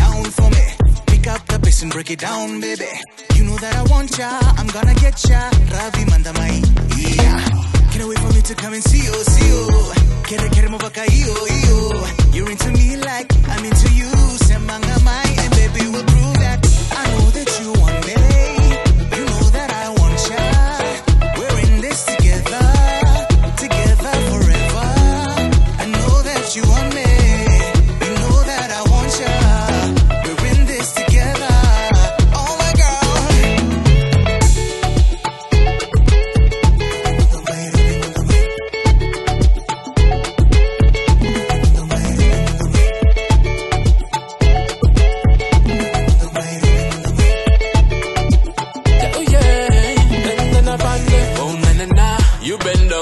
down for me. Pick up the bass and break it down, baby. You know that I want ya, I'm gonna get ya. Ravi mada Mai, yeah. Can't wait for me to come and see you.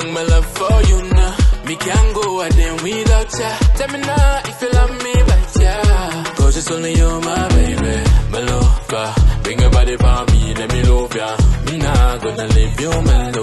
Down my love for you now. Me can't go a day without ya. Tell me now if you love me, but yeah. Cause it's only you, my baby, my lover. Bring your body for me, let me love ya. Me not gonna leave you, my lover.